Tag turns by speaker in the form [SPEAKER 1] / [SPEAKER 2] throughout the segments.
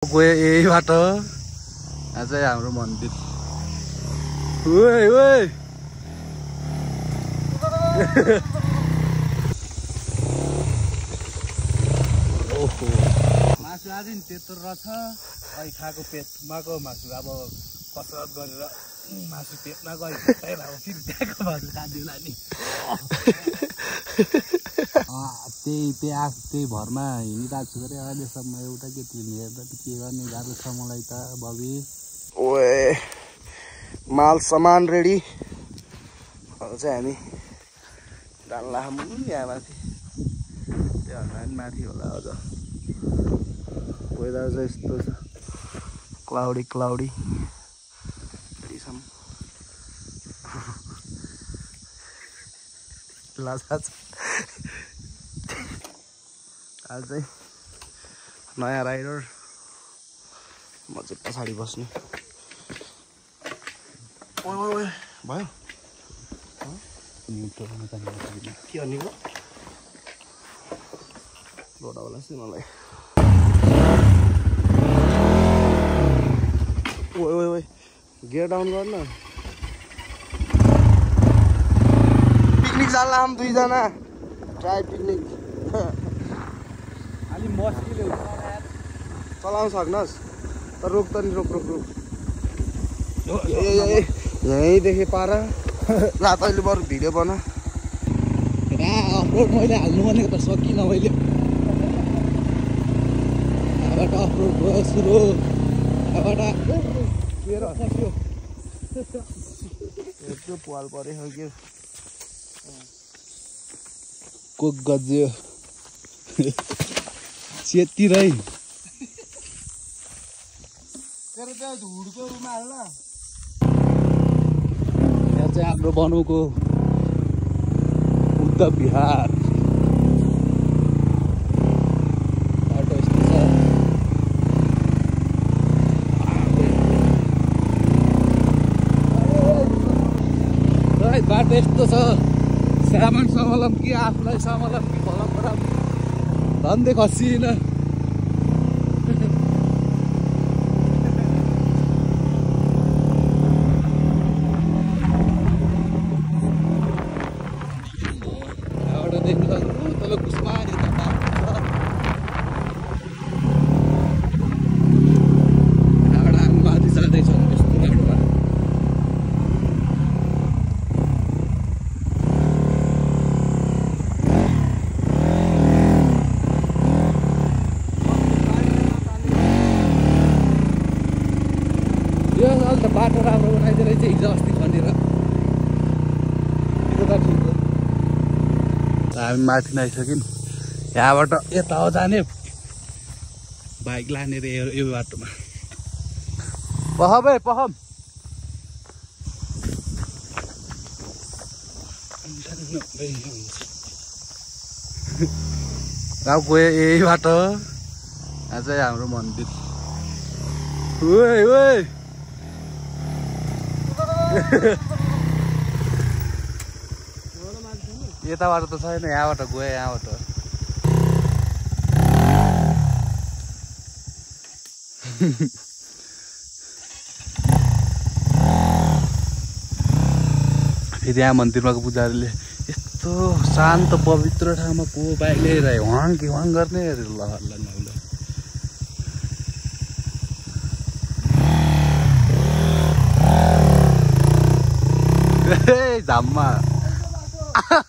[SPEAKER 1] गयो यही बाटो यहाँ चाहिँ हाम्रो मन्दिर ओहो। मासु आज नि त्यत्रो रहेछ। अहिले खाएको पेटमाको मासु अब कसरत गरेर मासु पेटमा गयो फेरि नि त्यही त्यही त्यही भरमा हिँडिरहेको छु अरे अहिलेसम्म एउटा केटी हेर्दा त के गर्ने गाह्रो छ मलाई त बबी
[SPEAKER 2] ओए माल सामान रेडी। चाहिँ हामी डाल्ला यहाँ माथि।
[SPEAKER 1] त्योभन्दा पनि माथि होला अझ वेदर चाहिँ यस्तो छ।
[SPEAKER 2] क्लाउडी क्लाउडी
[SPEAKER 1] लासा आज चाहिँ नयाँ राइडर
[SPEAKER 2] म चाहिँ पछाडि बस्ने भयो के चाहिँ मलाई ओए गियर डाउन गर्न हामी दुईजना। ट्राई पिकनिक
[SPEAKER 1] अलिक मस्किलो।
[SPEAKER 2] चलाउन सक्नुहोस् तर रोक त नि रोक रोक रोक। ए, यहीँदेखि पार। ला तैँले बरु भिडियो बना।
[SPEAKER 1] अफरोड मैले हाल्नु भनेको त सकिनँ मैले। यहाँबाट अफरोड भयो सुरु। यहाँबाट
[SPEAKER 2] यत्रो पाल पऱ्यो के?
[SPEAKER 1] कोक गज्यो?
[SPEAKER 2] रुमा हाल्न
[SPEAKER 1] यहाँ चाहिँ हाम्रो बनाउको बुद्ध बिहार। बाटो यस्तो छ। है, बाटो यस्तो छ। सामान समलम कि आफूलाई समलम कि फलम धन्दै खसिन यहाँबाट देख्नु सक्नु तल कुसमा यता बाटो छ यहाँबाट हामी माथि जाँदैछौँ यस्तो बाटोमा यो अहिले त बाटो राम्रो बनाइदिएर चाहिँ हिजो अस्ति खनेर यो त ठिक हो हामी माथि नै आइसक्यौँ यहाँबाट यता हो जाने। बाइक लाने रे यो बाटोमा। पहम है पहम। गाउँ गयो यही बाटो यहाँ चाहिँ हाम्रो मन्दिर। ओए ओए। यताबाट त छैन यहाँबाट गयो यहाँबाट। फेरि यहाँ मन्दिरमा पुजारीले यस्तो शान्त पवित्र ठाउँमा को बाइक लिएर वाङ कि वाङ गर्ने अरे? ल ल ल ल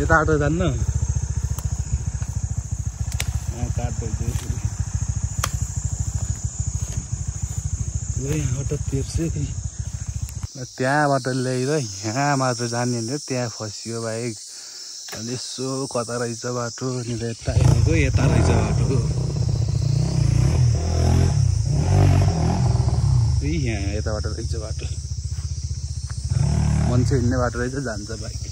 [SPEAKER 1] ए झाममा या यहाँ काट्दै यहाँबाट तेर्सै त्यहाँबाट ल्याएर यहाँ मात्र जाने भने त्यहाँ फसियो बाइक अनि यसो कता रहेछ बाटो अनि यता हेरेको यता रहेछ बाटो यहाँ यताबाट रहेछ बाटो मान्छे हिँड्ने बाटो रहेछ जान्छ बाइक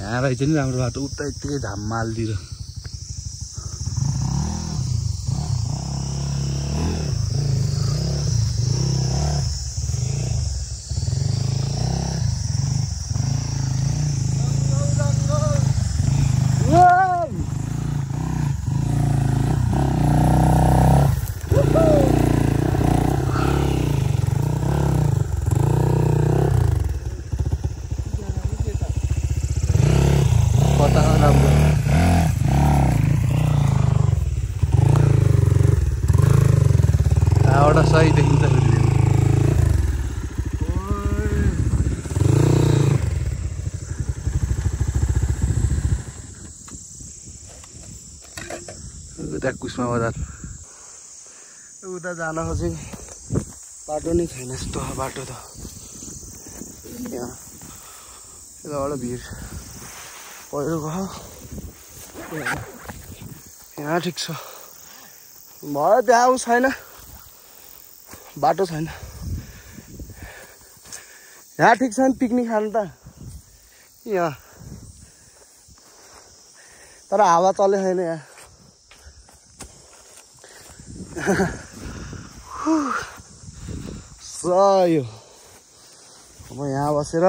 [SPEAKER 1] यहाँ रहेछ नि राम्रो बाटो उता यत्तिकै झाम मालतिर सही देखिन्छ फेरि view। उता कुस्मा बजार
[SPEAKER 2] उता जान खोजेँ। बाटो नै छैन यस्तो बाटो त। यहाँ यताबाट भिड पहिरो गयो यहाँ ठिक छ। भयो त्यहाँ ऊ छैन। बाटो छैन। यहाँ ठिक छ नि पिकनिक खानु त। यहाँ। तर हावा चले छैन यहाँ। सयो अब यहाँ बसेर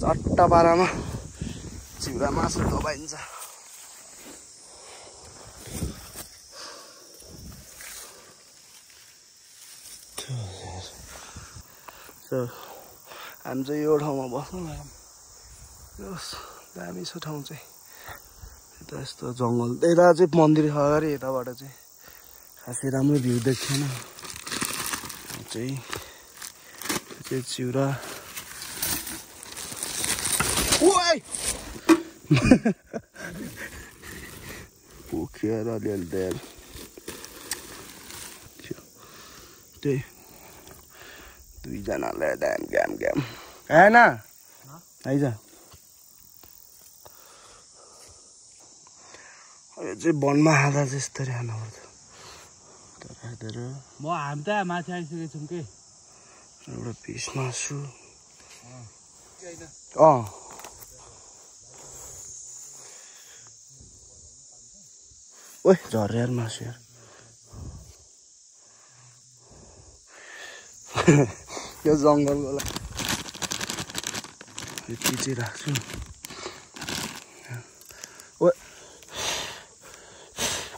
[SPEAKER 2] चट्टा पारामा चिउरा मासु दबाइन्छ हामी चाहिँ यो ठाउँमा बस्नु यस दामी छ ठाउँ चाहिँ। यता यस्तो जङ्गल। यता चाहिँ मन्दिर छ अगाडि यताबाट चाहिँ खासै राम्रो भ्यू देख्थेन चाहिँ त्यो चिउरा! पोखेर अलिअलि त्यहाँ त्यही। दुईजनालाई ड्याम ग्याम ग्याम। आएन आइज। यो चाहिँ वनमा हाल्दा चाहिँ यस्तरी हाल्नुपर्छ हेरेर
[SPEAKER 1] म हामी त माथि आइसकेको छौँ कि?
[SPEAKER 2] एउटा पिस मासु। अँ। ओइ झर्यो यार मासु यार। यो जङ्गलको लागि चाहिँ राख्छु ओ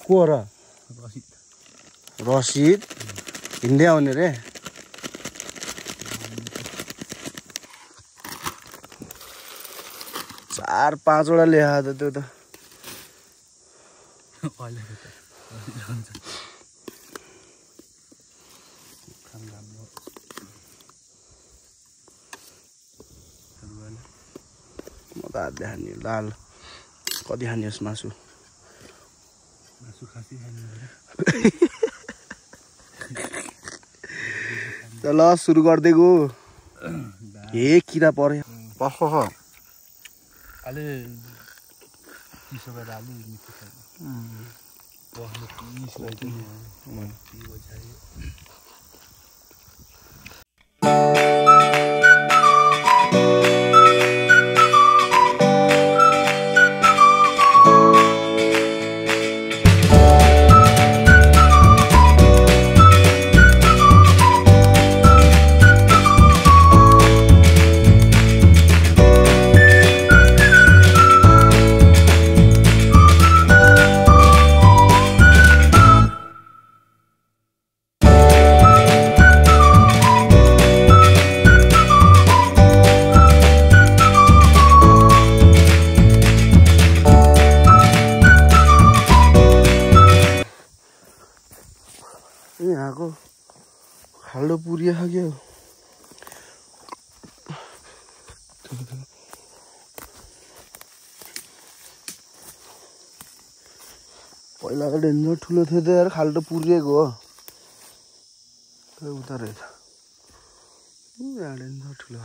[SPEAKER 2] को र? रसिद हिँड्दै आउने रे। चार पाँचवटा ल्याएको त त्यो त। म त हातले खाने लाल। कति खाने होस् मासु?
[SPEAKER 1] मासु खासै खानु
[SPEAKER 2] ल सुरु गरिदिएको। हे किरा पर्यो। पख ख
[SPEAKER 1] अलि चिसो गरेर अलि मिठो
[SPEAKER 2] खाल्डो पुरियो क्या पहिला त डेन्जर ठुलो थियो त यार खाल्डो पुरिएको हो उता रहेछ डेन्जर ठुलो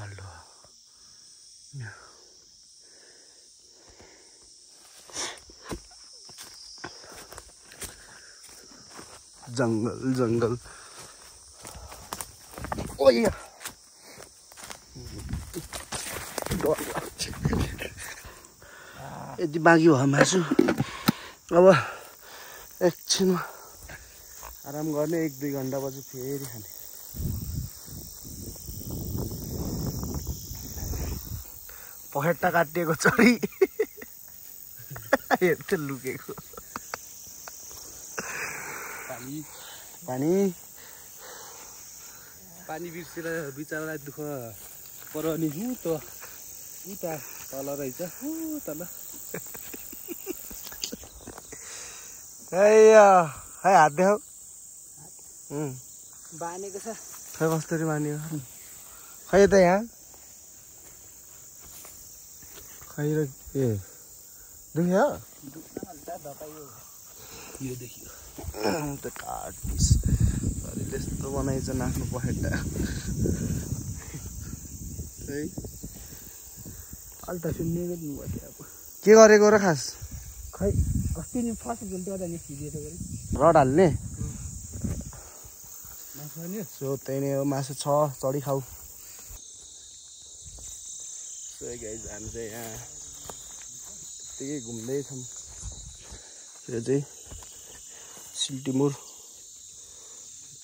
[SPEAKER 2] यहाँ। जङ्गल जङ्गल डर लाग्छ। यति बाँकी भयो मासु अब एकछिनमा आराम गर्ने एक दुई घन्टापछि फेरि खाने पखेटा काटिएको चरी लुकेको
[SPEAKER 1] पानी
[SPEAKER 2] पानी
[SPEAKER 1] बिर्सेर बिचरालाई दुःख पऱ्यो नि ऊ त। उता तल रहेछ। ऊ तल।
[SPEAKER 2] है हात देखाऊ
[SPEAKER 3] बानेको छ।
[SPEAKER 2] खै कसरी मानियो खै त यहाँ? खै र ए
[SPEAKER 1] यो देखियो।
[SPEAKER 2] त काट पिस शरीरले यस्तो बनाइन्छ आफ्नो पखेटा
[SPEAKER 3] त सुन्ने पनि भयो त्यो अब
[SPEAKER 2] के गरेको र खास?
[SPEAKER 3] खै अस्ति नि फर्स्ट झुल्टो त नि खिचेको
[SPEAKER 2] रड हाल्ने? सो त्यही नै हो मासु छ चढी खाऊ। सो गाइज हामी चाहिँ यहाँ यत्तिकै घुम्दैछौँ यो चाहिँ सिल्टिमुर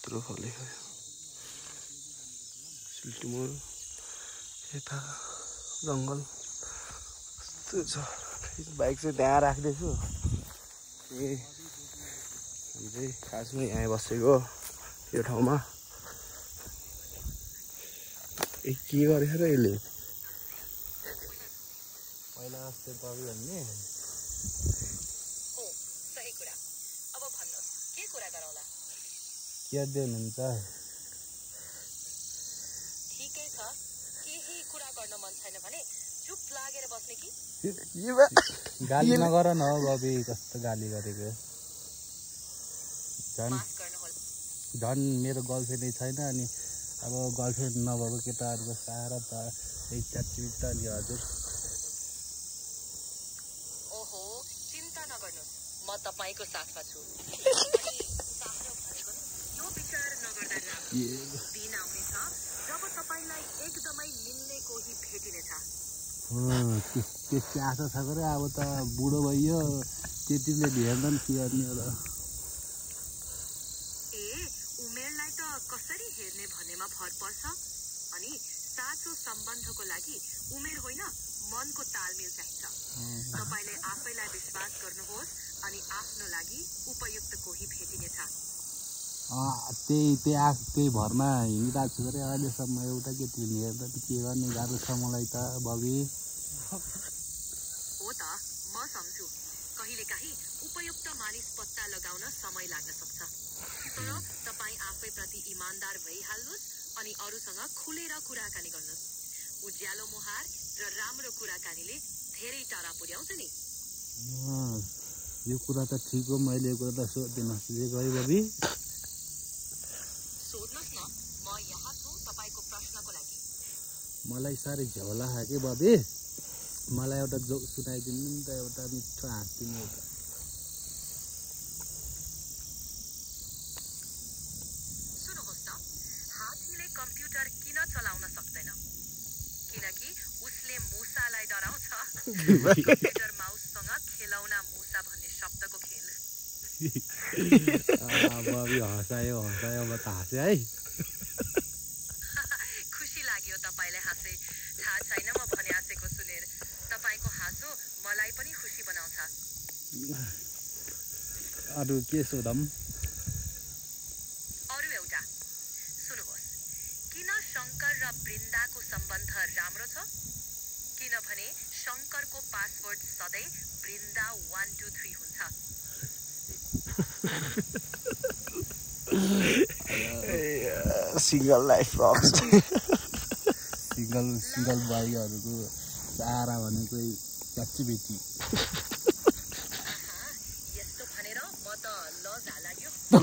[SPEAKER 2] यत्रो फलेको सिल्टिमुर यता जङ्गल कस्तो छ बाइक चाहिँ त्यहाँ राख्दैछु ए हामी चाहिँ खासमा यहाँ बसेको यो ठाउँमा ए के गरेछ र यसले पहिला जस्तै
[SPEAKER 4] सही कुरा अब भन्नुहोस् के कुरा गरौँला
[SPEAKER 2] के दिनुहुन्छ?
[SPEAKER 4] ठिकै छ। केही कुरा गर्न मन छैन भने चुप लागेर बस्ने कि?
[SPEAKER 2] के बा?
[SPEAKER 1] गाली नगर न हौ बबी कस्तो गाली गरेको? झन् झन् मेरो गर्लफ्रेन्डै छैन अनि अब गर्लफ्रेन्ड नभएको केटाहरूको सारा त त्यही च्याटचिट नि हजुर।
[SPEAKER 4] ओहो चिन्ता नगर्नुहोस्। म तपाईँको साथमा छु अनि सानो भनेको नि, यो विचार नगर्दा राम्रो दिन आउनेछ जब तपाईँलाई एकदमै मिल्ने कोही भेटिनेछ
[SPEAKER 1] अँ, त्यस त्यस्तो आशा छ गरे अब त बुढो भइयो केटीले हेर्दैन के गर्ने होला
[SPEAKER 4] ए उमेरलाई त कसरी हेर्ने भन्नेमा भर पर्छ? अनि साँचो सम्बन्धको लागि उमेर होइन मनको तालमेल चाहिन्छ। तपाईँले आफैलाई विश्वास गर्नुहोस् अनि आफ्नो लागि उपयुक्त कोही भेटिनेछ।
[SPEAKER 1] त्यही त्यही आफ त्यही भरमा हिँडिरहेको छु गरे अहिलेसम्म एउटा केटीले हेर्दैन के गर्ने गाह्रो छ मलाई त बबी
[SPEAKER 4] हो त म सम्झु। कहिलेकाहीँ उपयुक्त मानिस पत्ता लगाउन समय लाग्न सक्छ। तर तपाईँ आफैप्रति इमान्दार भइहाल्नुहोस् अनि अरूसँग खुलेर कुराकानी गर्नुहोस्। उज्यालो मुहार र राम्रो कुराकानीले धेरै टाढा पुर्याउँछ नि।
[SPEAKER 1] यो कुरा त ठिक हो मैले कुरा त सोध्दिनँ। जे गयो बबी
[SPEAKER 4] सोध्नुहोस् न म यहाँ छु तपाईँको प्रश्नको लागि
[SPEAKER 1] मलाई साह्रै झोला खायो कि बबी मलाई एउटा जोक सुनाइदिनु नि त एउटा मिठो हाँसिदिनु एउटा।
[SPEAKER 4] कम्प्युटर किन चलाउन सक्दैन? किनकि उसले मुसालाई डराउँछ। कम्प्युटर माउससँग खेलौना मुसा भन्ने शब्दको खेल।
[SPEAKER 1] अँ, बबी हँसायो हँसायो अब त हाँस्यो है
[SPEAKER 4] खुसी लाग्यो तपाईँलाई हाँसे थाहा छैन म भने हाँसेको सुनेर तपाईँको हाँसो मलाई पनि खुसी बनाउँछ
[SPEAKER 1] अरू के सोधौँ
[SPEAKER 4] अरू एउटा सुन्नुहोस् किन शङ्कर र वृन्दाको सम्बन्ध राम्रो छ किनभने शङ्करको पासवर्ड सधैँ वृन्दा वान टू थ्री हुन्छ
[SPEAKER 2] single life rocks
[SPEAKER 1] single single बाइकहरूको सहारा भनेको च्याची बेटी
[SPEAKER 4] आहा, यस्तो भनेर म त लजा लाग्यो तपाईँलाई यो-
[SPEAKER 1] अँ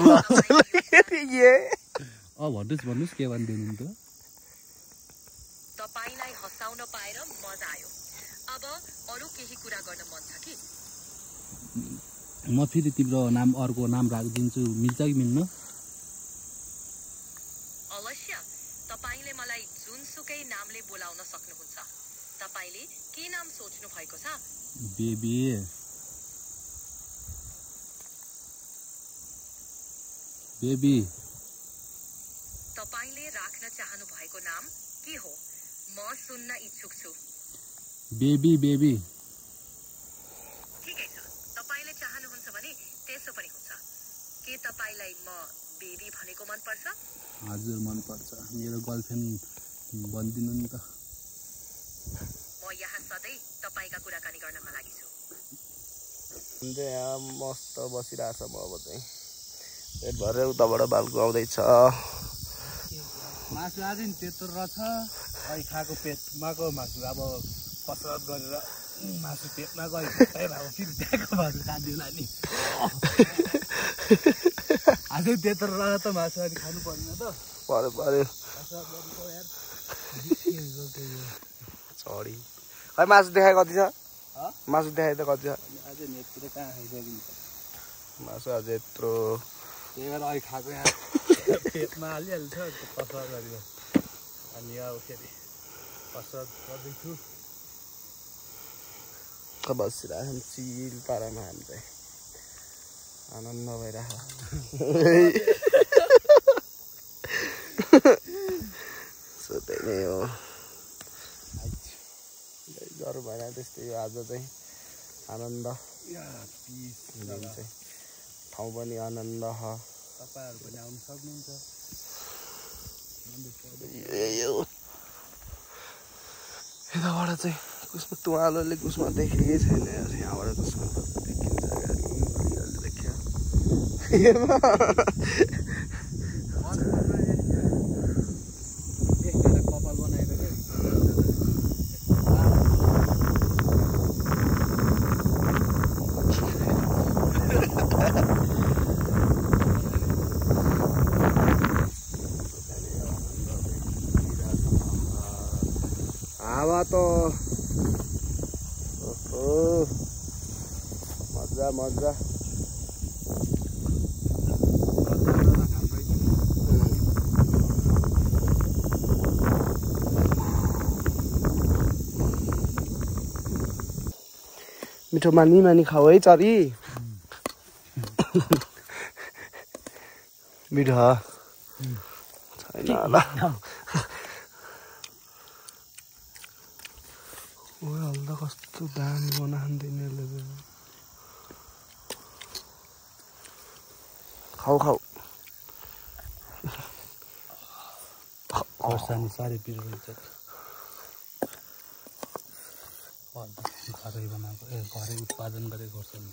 [SPEAKER 1] भन्नुहोस् भन्नुहोस् के भनिदिनु त
[SPEAKER 4] तपाईँलाई हँसाउन पाएर मजा आयो। अब अरू केही कुरा गर्न मन छ कि?
[SPEAKER 1] म फेरि तिम्रो नाम अर्को नाम राखिदिन्छु। मिल्छ कि मिल्नु?
[SPEAKER 4] अवश्य। तपाईँले मलाई जुनसुकै नामले बोलाउन सक्नुहुन्छ। तपाईँले के नाम सोच्नु भएको छ?
[SPEAKER 1] बेबी। बेबी।
[SPEAKER 4] तपाईँले राख्न चाहनु भएको नाम के हो? म सुन्न इच्छुक छु।
[SPEAKER 1] Baby baby.
[SPEAKER 4] ठिकै छ। तपाईँले चाहनुहुन्छ भने त्यसो पनि हुन्छ। के तपाईँलाई म बेबी भनेको मनपर्छ?
[SPEAKER 1] हजुर मनपर्छ। मेरो गर्लफ्रेन्ड भनिदिनु नि त।
[SPEAKER 4] म यहाँ सधैँ तपाईँका कुराकानी गर्नका लागि छु।
[SPEAKER 2] मस्त बसिरहेछ म अब चाहिँ। पेट भरेर उताबाट बाल्को आउँदैछ।
[SPEAKER 1] मासु आज नि त्यत्रो रहेछ। अहिले खाएको पेटमाको मासु। अब कसरत गरेर मासु पेटमा गयो। फेरि त्यहाँको मासु खाँदिउला नि। अझै त्यत्रो रहेछ त मासु अनि खानु पर्दैन त।
[SPEAKER 2] पऱ्यो पऱ्यो चढी। खै मासु देखाए कति छ?
[SPEAKER 1] हँ?
[SPEAKER 2] मासु देखाए त कति छ? मासु अझ यत्रो
[SPEAKER 1] त्यही भएर अहिले खाएको यहाँ पेटमा हालिहाल्छ कसरत गरेको अनि अब फेरि कसरत गर्दैछु
[SPEAKER 2] बसिरहेको चिल पारामा हामी चाहिँ आनन्द भइरह सो त्यही नै हो डर भएर त्यस्तै हो आज चाहिँ आनन्द चाहिँ ठाउँ पनि आनन्द।
[SPEAKER 1] तपाईँहरू पनि आउनु सक्नुहुन्छ।
[SPEAKER 2] यताबाट चाहिँ कुसमा तुवालोले कुसमा देखेकै छैन। यहाँबाट कुसमा देखिन्छ गाडी अलिअलि देखियो
[SPEAKER 1] एकजना कपाल बनाएर के
[SPEAKER 2] हावा त ओहो मजा। मिठो मानी मानी खाऊ है चरी। मिठो? छैन कस्तो दामी बनाएको खाऊ खाऊ
[SPEAKER 1] खोर्सानी साह्रै पिरो रहेछ घरै बनाएको ए घरै उत्पादन गरेको खोर्सानी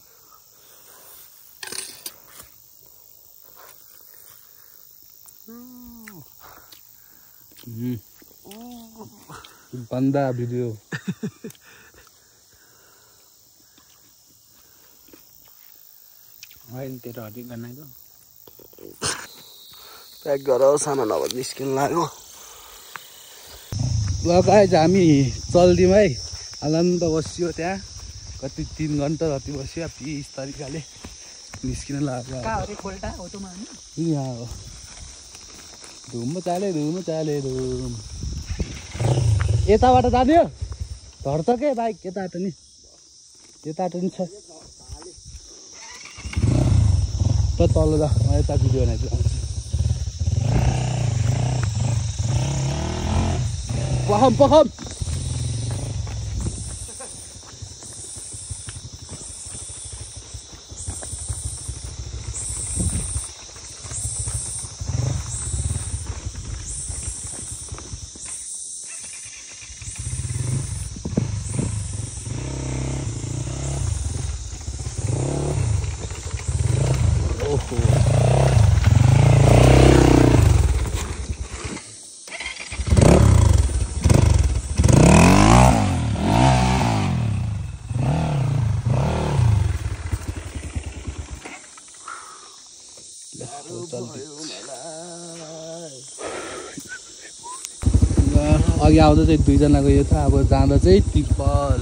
[SPEAKER 1] बन्दा भिडियो होइन तेरो हरिक बनाएको
[SPEAKER 2] प्याक गर सामान अब निस्किनु लाग्यो
[SPEAKER 1] ल गाइज हामी चल्दियौँ है आनन्द बसियो त्यहाँ कति तिन घन्टा जति बस्यो पिस तरिकाले निस्किन लाग्यो यहाँ हो धुम चाले धुम चाले धुम यताबाट जाने हो धर्छ के बाइक यताबाट नि यताबाट नि छ त तल जा म यता भिडियो बनाइदिनु पखम पखम ओहो अघि आउँदा चाहिँ दुईजनाको यो छ अब जाँदा चाहिँ तिर्पल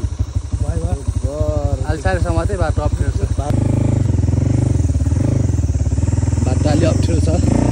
[SPEAKER 1] अल्छारसम्म चाहिँ बाटो अप्ठ्यारो छ। बाटो अलि अप्ठ्यारो छ।